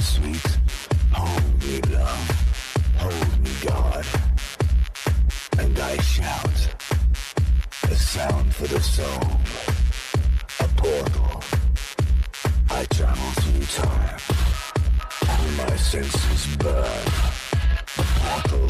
sweet. Hold me, love. Hold me, God. And I shout. A sound for the soul. A portal. I travel through time. All my senses burn. Portal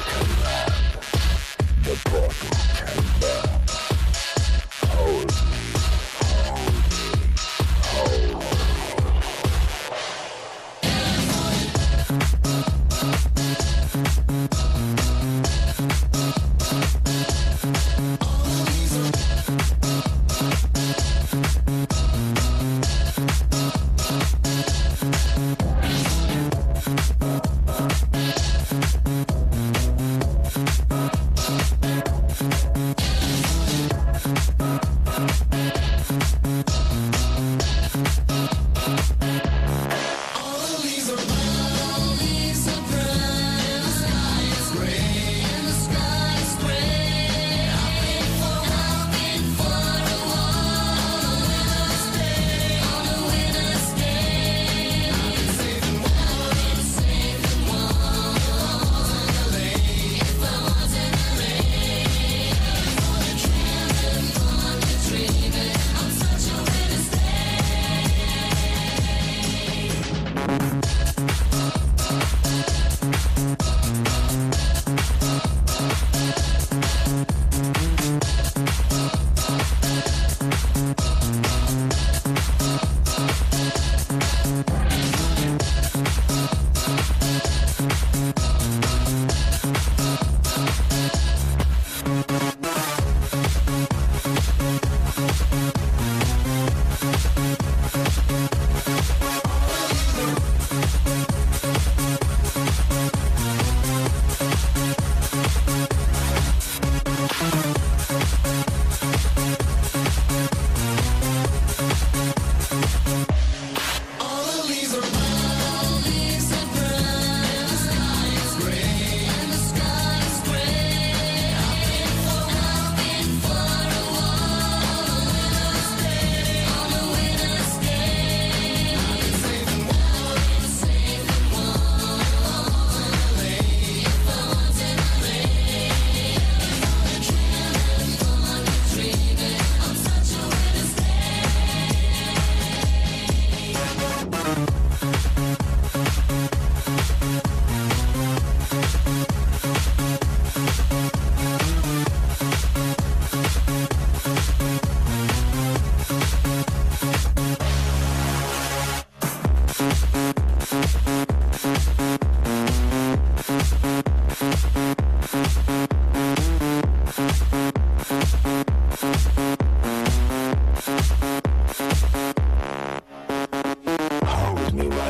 Hold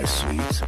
sweet.